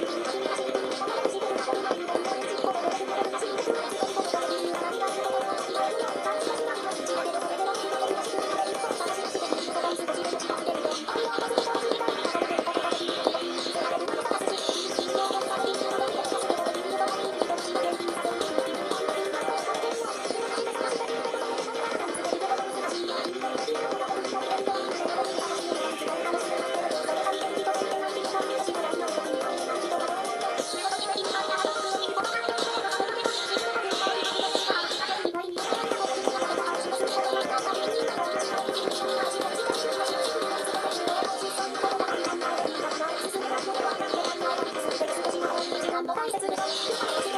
どうぞ。んぼ解説